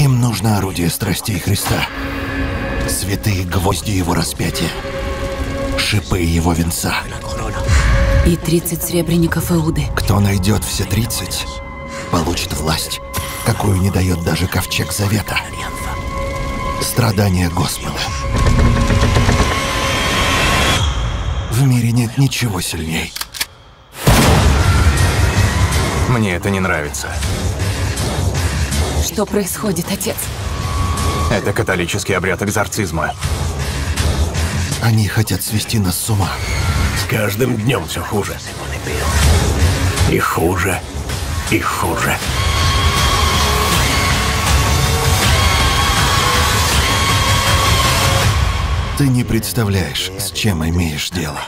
Им нужно орудие страстей Христа. Святые гвозди его распятия. Шипы его венца. И 30 сребреников Иуды. Кто найдет все 30, получит власть, какую не дает даже ковчег Завета. Страдания Господа. В мире нет ничего сильней. Мне это не нравится. Что происходит, отец? Это католический обряд экзорцизма. Они хотят свести нас с ума. С каждым днем все хуже. И хуже, и хуже. Ты не представляешь, с чем имеешь дело.